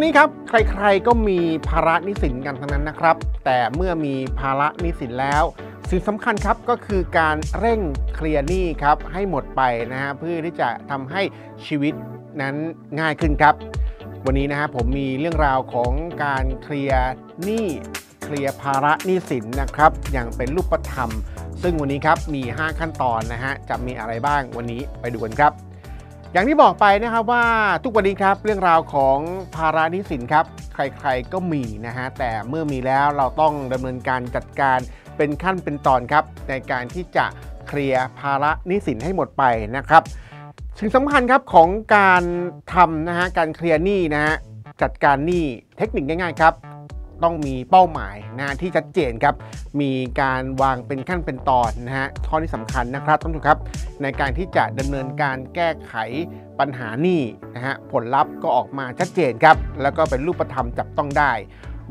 วันนี้ครับใครๆก็มีภาระหนิสินกันทั้งนั้นนะครับ แต่เมื่อมีภาระหนิสินแล้ว สิ่งสำคัญครับก็คือการเร่งเคลียร์หนี้ครับให้หมดไปนะฮะเพื่อที่จะทำให้ชีวิตนั้นง่ายขึ้นครับ วันนี้นะฮะผมมีเรื่องราวของการเคลียร์หนี้เคลียร์ภาระหนี้สินนะครับอย่างเป็นรูปธรรม ซึ่งวันนี้ครับมี 5 ขั้นตอนนะฮะจะมีอะไรบ้างวันนี้ไปดูกันครับ อย่างที่บอกไปนะครับว่าทุกวันนี้ครับเรื่องราวของภาระหนี้สินครับ ใครๆก็มีนะฮะแต่เมื่อมีแล้วเราต้องดำเนินการจัดการเป็นขั้นเป็นตอนครับ ในการที่จะเคลียร์ภาระหนี้สินให้หมดไปนะครับสิ่งสำคัญครับของการทำนะฮะการเคลียร์หนี้นะฮะจัดการหนี้เทคนิคง่ายๆครับ ต้องมีเป้าหมายนะที่ชัดเจนครับ มีการวางเป็นขั้นเป็นตอนนะฮะข้อนี้สำคัญนะครับท่านผู้ชมครับ ในการที่จะดำเนินการแก้ไขปัญหานี้นะฮะผลลัพธ์ก็ออกมาชัดเจนครับ แล้วก็เป็นรูปธรรมจับต้องได้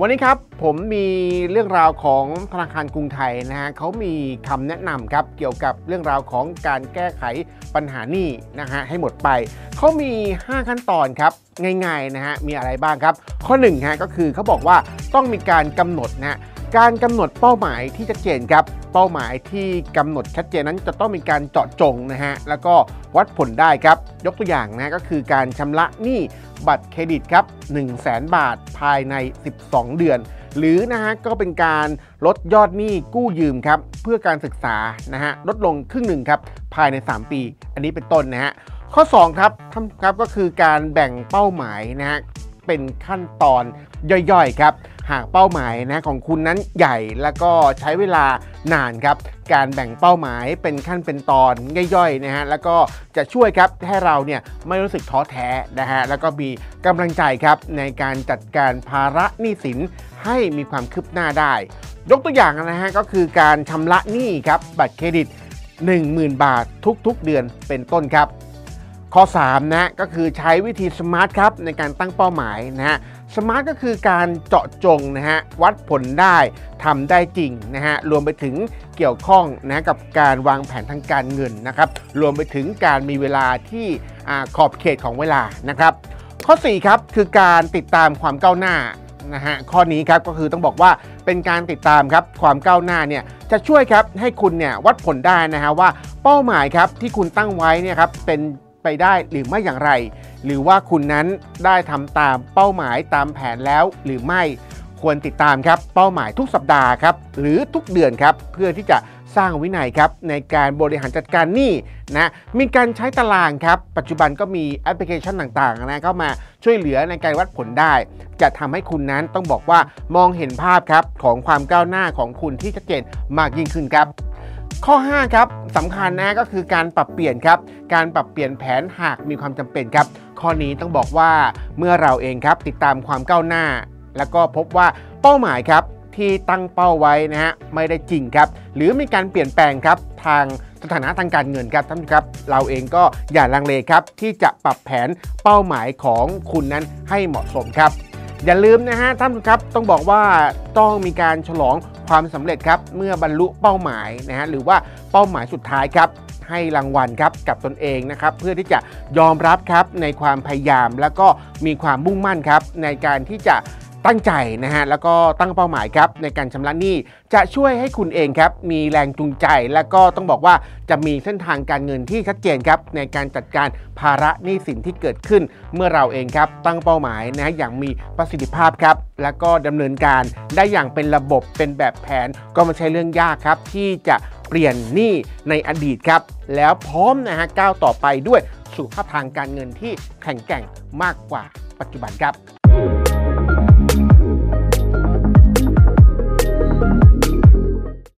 วันนี้ครับผมมีเรื่องราวของธนาคารกรุงไทยนะฮะเขามีคำแนะนำครับเกี่ยวกับเรื่องราวของการแก้ไขปัญหาหนี้นะฮะให้หมดไป เขามี 5 ขั้นตอนครับง่ายๆนะฮะมีอะไรบ้างครับ ข้อ1ฮะก็คือเขาบอกว่าต้องมีการกำหนดนะการกำหนดเป้าหมายที่ชัดเจนครับเป้าหมายที่กำหนดชัดเจนนั้นจะต้องมีการเจาะจงนะฮะแล้วก็วัดผลได้ครับยกตัวอย่างนะก็คือการชำระหนี้ บัตรเครดิตครับ1 0 0 0 0แบาทภายใน 12 เดือน หรือนะฮะก็เป็นการลดยอดหนี้กู้ยืมครับเพื่อการศึกษานะฮะลดลงครึ่งหนึ่งครับภายใน 3 ปี อันนี้เป็นต้นนะฮะข้อ 2 ครับทำครับก็คือการแบ่งเป้าหมายนะฮะ เป็นขั้นตอนย่อยๆครับ หากเป้าหมายนะของคุณนั้นใหญ่แล้วก็ใช้เวลานานครับการแบ่งเป้าหมายเป็นขั้นเป็นตอนย่อยๆนะฮะแล้วก็จะช่วยครับให้เราเนี่ยไม่รู้สึกท้อแท้นะฮะแล้วก็มีกำลังใจครับในการจัดการภาระหนี้สินให้มีความคืบหน้าได้ ยกตัวอย่างนะฮะก็คือการชำระหนี้ครับบัตรเครดิต 10,000 บาททุกๆเดือนเป็นต้นครับ ข้อ 3 นะก็คือใช้วิธีสมาร์ทครับในการตั้งเป้าหมายนะฮะสมาร์ทก็คือการเจาะจงนะฮะวัดผลได้ทำได้จริงนะฮะรวมไปถึงเกี่ยวข้องนะกับการวางแผนทางการเงินนะครับรวมไปถึงการมีเวลาที่อขอบเขตของเวลานะครับ ข้อ 4 ครับคือการติดตามความก้าวหน้านะฮะข้อนี้ครับก็คือต้องบอกว่าเป็นการติดตามครับความก้าวหน้าเนี่ยจะช่วยครับให้คุณเนี่ยวัดผลได้นะฮะว่าเป้าหมายครับที่คุณตั้งไว้เนี่ยครับเป็น ไปได้หรือไม่อย่างไร หรือว่าคุณนั้นได้ทำตามเป้าหมายตามแผนแล้วหรือไม่ควรติดตามครับเป้าหมายทุกสัปดาห์ครับหรือทุกเดือนครับเพื่อที่จะสร้างวินัยครับในการบริหารจัดการหนี้นะมีการใช้ตารางครับปัจจุบันก็มีแอปพลิเคชันต่างๆนะเข้ามาช่วยเหลือในการวัดผลได้ จะทำให้คุณนั้นต้องบอกว่ามองเห็นภาพครับของความก้าวหน้าของคุณที่ชัดเจนมากยิ่งขึ้นครับ ข้อ 5 ครับสำคัญนะก็คือการปรับเปลี่ยนครับ การปรับเปลี่ยนแผนหากมีความจำเป็นครับ ข้อนี้ต้องบอกว่าเมื่อเราเองครับติดตามความก้าวหน้า แล้วก็พบว่าเป้าหมายครับที่ตั้งเป้าไว้นะฮะไม่ได้จริงครับ หรือมีการเปลี่ยนแปลงครับทางสถานะทางการเงินครับท่านผู้ชมครับ เราเองก็อย่าลังเลครับ ที่จะปรับแผนเป้าหมายของคุณนั้นให้เหมาะสมครับ อย่าลืมนะฮะท่านผู้ชมครับต้องบอกว่าต้องมีการฉลอง ความสำเร็จครับเมื่อบรรลุเป้าหมายนะฮะหรือว่าเป้าหมายสุดท้ายครับให้รางวัลครับกับตนเองนะครับเพื่อที่จะยอมรับครับในความพยายาม แล้วก็มีความมุ่งมั่นครับในการที่จะ ตั้งใจนะฮะแล้วก็ตั้งเป้าหมายครับในการชำระหนี้จะช่วยให้คุณเองครับมีแรงจูงใจ แล้วก็ต้องบอกว่าจะมีเส้นทางการเงินที่ชัดเจนครับในการจัดการภาระหนี้สินที่เกิดขึ้น เมื่อเราเองครับตั้งเป้าหมายนะอย่างมีประสิทธิภาพครับแล้วก็ดำเนินการได้อย่างเป็นระบบเป็นแบบแผนก็ไม่ใช่เรื่องยากครับที่จะเปลี่ยนหนี้ในอดีตครับ แล้วพร้อมนะฮะก้าวต่อไปด้วยสุขภาพทางการเงินที่แข็งแกร่งมากกว่าปัจจุบันครับ